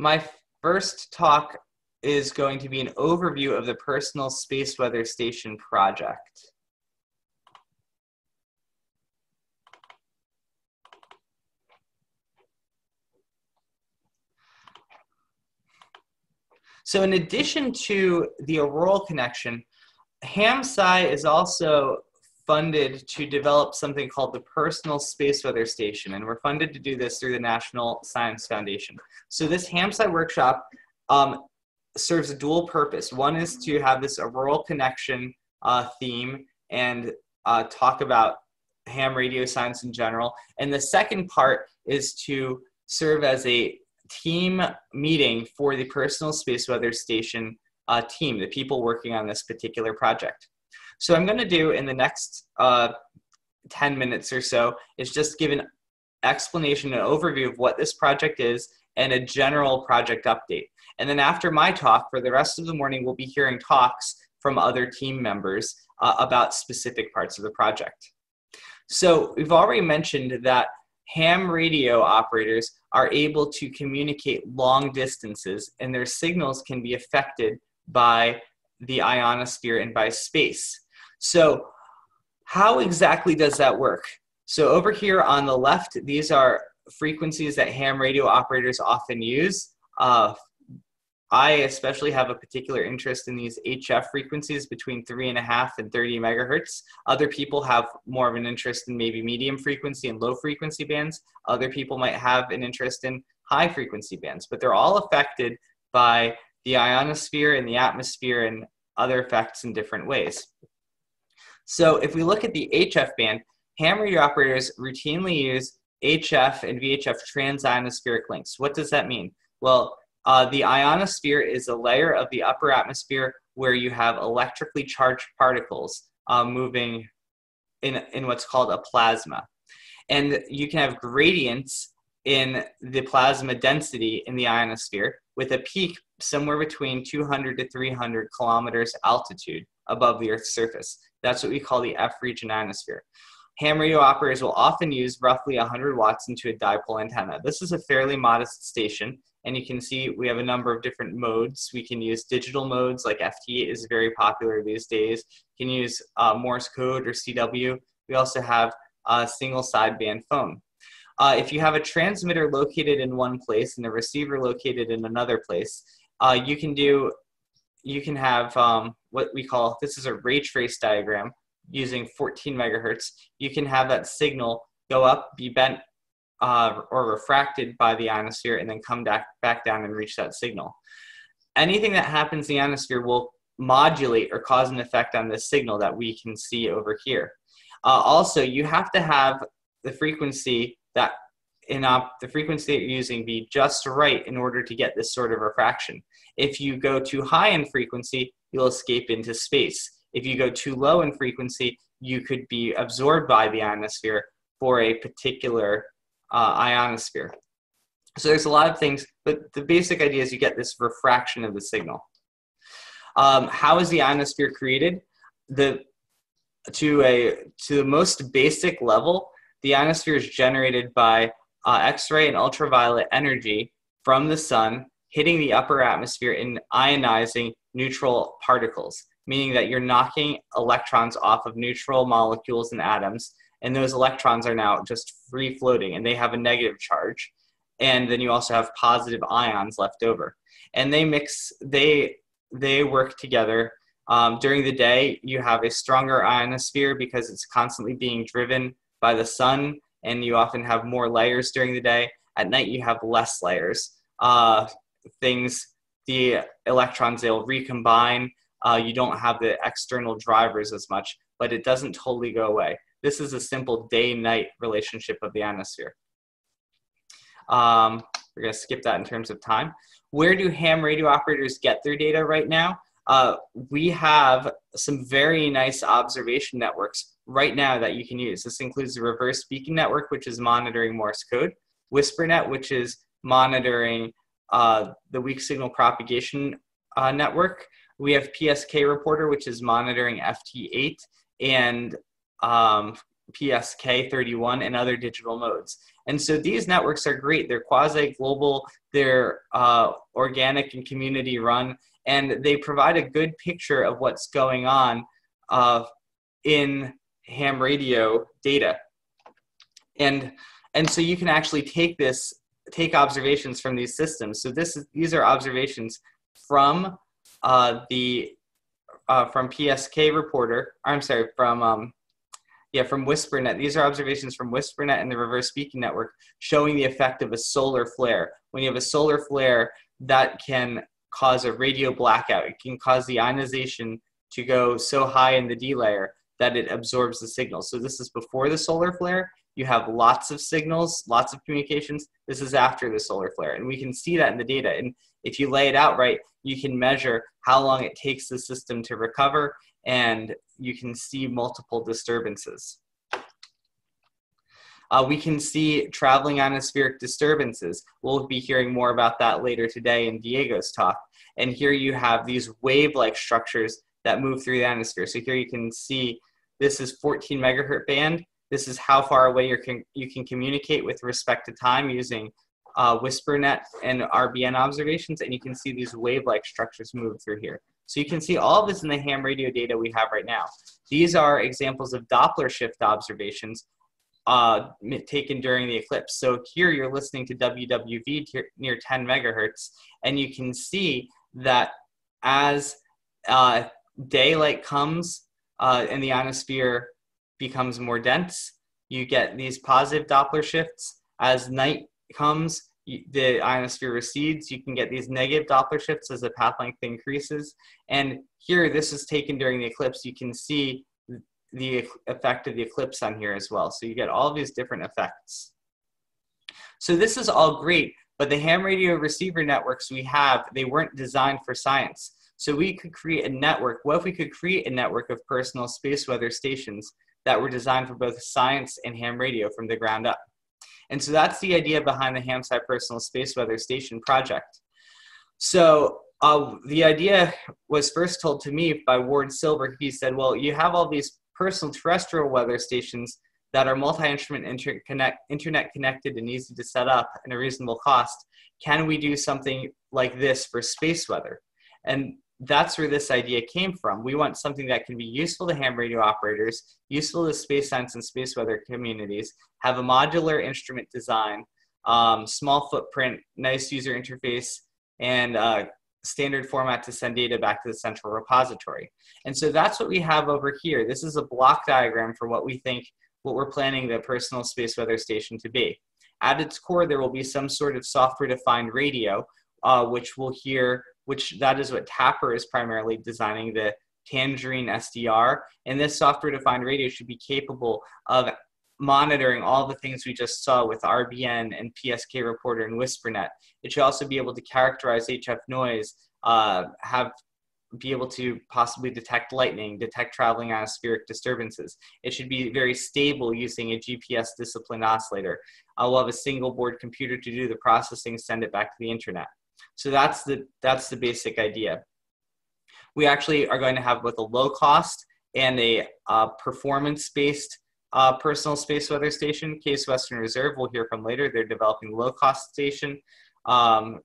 My first talk is going to be an overview of the Personal Space Weather Station project. So in addition to the Auroral connection, HamSci is also funded to develop something called the Personal Space Weather Station, and we're funded to do this through the National Science Foundation. So this HamSci workshop um, serves a dual purpose. One is to have this auroral connection uh, theme and uh, talk about ham radio science in general. And the second part is to serve as a team meeting for the Personal Space Weather Station uh, team, the people working on this particular project. So I'm going to do in the next uh, 10 minutes or so is just give an explanation, an overview of what this project is, and a general project update. And then after my talk, for the rest of the morning, we'll be hearing talks from other team members uh, about specific parts of the project. So we've already mentioned that ham radio operators are able to communicate long distances and their signals can be affected by the ionosphere and by space. So how exactly does that work? So over here on the left, these are frequencies that ham radio operators often use. Uh, I especially have a particular interest in these HF frequencies between three and a half and 30 megahertz. Other people have more of an interest in maybe medium frequency and low frequency bands. Other people might have an interest in high frequency bands, but they're all affected by the ionosphere and the atmosphere and other effects in different ways. So if we look at the HF band, ham radio operators routinely use HF and VHF transionospheric links. What does that mean? Well, uh, the ionosphere is a layer of the upper atmosphere where you have electrically charged particles uh, moving in, in what's called a plasma. And you can have gradients in the plasma density in the ionosphere with a peak somewhere between 200 to 300 kilometers altitude above the Earth's surface. That's what we call the F region ionosphere. Ham radio operators will often use roughly 100 watts into a dipole antenna. This is a fairly modest station, and you can see we have a number of different modes. We can use digital modes, like FT is very popular these days. You can use uh, Morse code or CW. We also have a single sideband phone. Uh, if you have a transmitter located in one place and a receiver located in another place, uh, you can do, you can have um, what we call, this is a ray trace diagram using 14 megahertz. You can have that signal go up, be bent uh, or refracted by the ionosphere, and then come back, back down and reach that signal. Anything that happens in the ionosphere will modulate or cause an effect on this signal that we can see over here. Uh, also, you have to have the frequency that in op- the frequency that you're using be just right in order to get this sort of refraction. If you go too high in frequency, you'll escape into space. If you go too low in frequency, you could be absorbed by the ionosphere for a particular uh, ionosphere. So there's a lot of things, but the basic idea is you get this refraction of the signal. Um, how is the ionosphere created? The to a to the most basic level, the ionosphere is generated by uh, X-ray and ultraviolet energy from the sun hitting the upper atmosphere and ionizing neutral particles, meaning that you're knocking electrons off of neutral molecules and atoms, and those electrons are now just free floating and they have a negative charge. And then you also have positive ions left over. And they mix, they, they work together. Um, during the day, you have a stronger ionosphere because it's constantly being driven by the sun, and you often have more layers during the day. At night, you have less layers. Uh, things, the electrons, they'll recombine. Uh, you don't have the external drivers as much, but it doesn't totally go away. This is a simple day-night relationship of the ionosphere. Um, we're going to skip that in terms of time. Where do ham radio operators get their data right now? Uh, we have some very nice observation networks right now that you can use. This includes the reverse beacon network, which is monitoring Morse code, WSPRNet, which is monitoring uh, the weak signal propagation uh, network. We have PSK Reporter, which is monitoring FT8, and um, PSK31 and other digital modes. And so these networks are great. They're quasi global, they're uh, organic and community run, and they provide a good picture of what's going on uh, in ham radio data. And, and so you can actually take this, take observations from these systems. So this is, these are observations from uh, the, uh, from PSK reporter, I'm sorry, from, um, yeah, from WSPRNet. These are observations from WSPRNet and the reverse beacon network showing the effect of a solar flare. When you have a solar flare, that can cause a radio blackout. It can cause the ionization to go so high in the D layer that it absorbs the signal. So this is before the solar flare. You have lots of signals, lots of communications. This is after the solar flare. And we can see that in the data. And if you lay it out right, you can measure how long it takes the system to recover and you can see multiple disturbances. Uh, we can see traveling ionospheric disturbances. We'll be hearing more about that later today in Diego's talk. And here you have these wave-like structures that move through the atmosphere. So here you can see this is 14 megahertz band. This is how far away you can, you can communicate with respect to time using uh, WSPRNet and RBN observations, and you can see these wave-like structures move through here. So you can see all of this in the ham radio data we have right now. These are examples of Doppler shift observations uh, taken during the eclipse. So here you're listening to WWV near 10 megahertz, and you can see that as uh, daylight comes uh, and the ionosphere becomes more dense, you get these positive Doppler shifts. As night comes, the ionosphere recedes, you can get these negative Doppler shifts as the path length increases. And here, this is taken during the eclipse. You can see the effect of the eclipse on here as well. So you get all these different effects. So this is all great, but the ham radio receiver networks we have, they weren't designed for science. So we could create a network. What if we could create a network of personal space weather stations that were designed for both science and ham radio from the ground up? And so that's the idea behind the HamSci Personal Space Weather Station project. So uh, the idea was first told to me by Ward Silver. He said, well, you have all these personal terrestrial weather stations that are multi-instrument internet connected and easy to set up at a reasonable cost. Can we do something like this for space weather? And that's where this idea came from. We want something that can be useful to ham radio operators, useful to space science and space weather communities, have a modular instrument design, um, small footprint, nice user interface, and uh, standard format to send data back to the central repository. And so that's what we have over here. This is a block diagram for what we think, what we're planning the personal space weather station to be. At its core, there will be some sort of software-defined radio, uh, which will hear which that is what TAPR is primarily designing the Tangerine SDR. And this software defined radio should be capable of monitoring all the things we just saw with RBN and PSK Reporter and WSPRNet. It should also be able to characterize HF noise, uh, have be able to possibly detect lightning, detect traveling atmospheric disturbances. It should be very stable using a GPS disciplined oscillator. Uh, we'll have a single board computer to do the processing, send it back to the internet. So that's the, that's the basic idea. We actually are going to have both a low cost and a uh, performance-based uh, personal space weather station. Case Western Reserve, we'll hear from later. They're developing low-cost station. Um,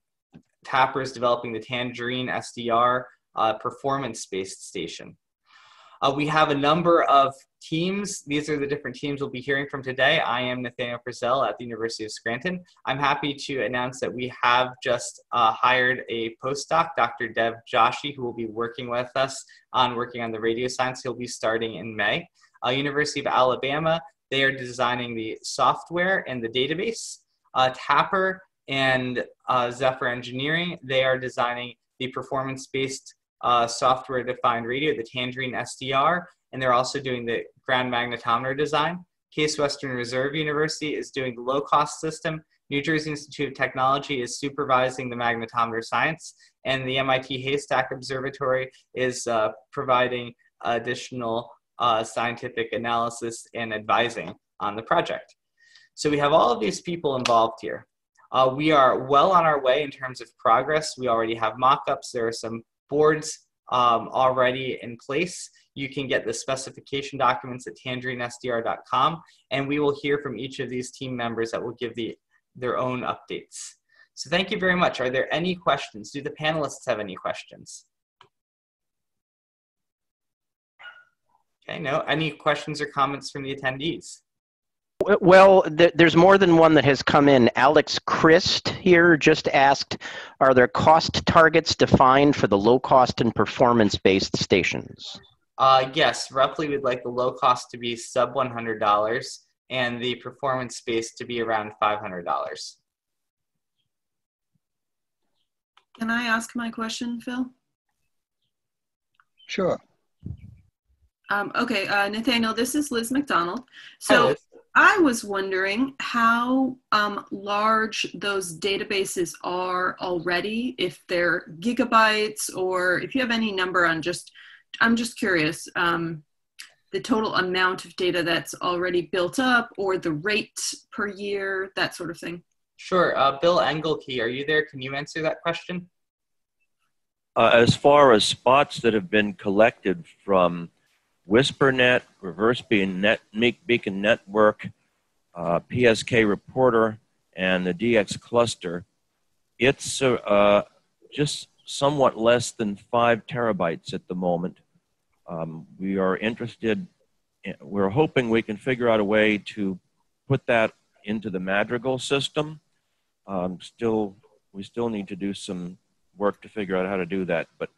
TAPR is developing the Tangerine SDR uh, performance-based station. Uh, we have a number of teams. These are the different teams we'll be hearing from today. I am Nathaniel Frissell at the University of Scranton. I'm happy to announce that we have just uh, hired a postdoc, Dr. Dev Joshi, who will be working with us on working on the radio science. He'll be starting in May. Uh, University of Alabama, they are designing the software and the database. Uh, TAPR and uh, Zephyr Engineering, they are designing the performance-based uh, software-defined radio, the Tangerine SDR, and they're also doing the ground magnetometer design. Case Western Reserve University is doing the low-cost system. New Jersey Institute of Technology is supervising the magnetometer science, and the MIT Haystack Observatory is uh, providing additional uh, scientific analysis and advising on the project. So we have all of these people involved here. Uh, we are well on our way in terms of progress. We already have mock-ups. There are some boards um, already in place, you can get the specification documents at tangerinesdr.com, and we will hear from each of these team members that will give the, their own updates. So thank you very much. Are there any questions? Do the panelists have any questions? Okay, no. Any questions or comments from the attendees? Well, th there's more than one that has come in. Alex Christ here just asked, are there cost targets defined for the low cost and performance based stations? Uh, yes, roughly we'd like the low cost to be sub $100 and the performance space to be around $500. Can I ask my question, Phil? Sure. Um, okay, uh, Nathaniel, this is Liz MacDonald. Hi, So Liz. I was wondering how um, large those databases are already, if they're gigabytes or if you have any number on just, I'm just curious, um, the total amount of data that's already built up or the rate per year, that sort of thing. Sure. Uh, Bill Engelke, are you there? Can you answer that question? Uh, as far as spots that have been collected from WSPRNet, Reverse Beacon, Net, meek Beacon Network, uh, PSK Reporter, and the DX Cluster, it's uh, just somewhat less than five terabytes at the moment. Um, we are interested, in, we're hoping we can figure out a way to put that into the Madrigal system. Um, still, we still need to do some work to figure out how to do that, but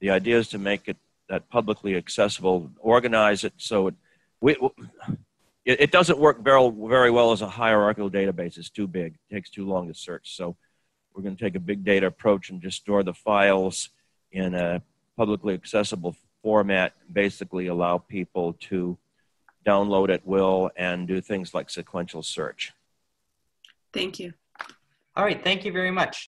the idea is to make it that publicly accessible, organize it so it, we, it, it doesn't work very, very well as a hierarchical database. It's too big, it takes too long to search. So we're going to take a big data approach and just store the files in a publicly accessible format, basically allow people to download at will and do things like sequential search. Thank you. All right. Thank you very much.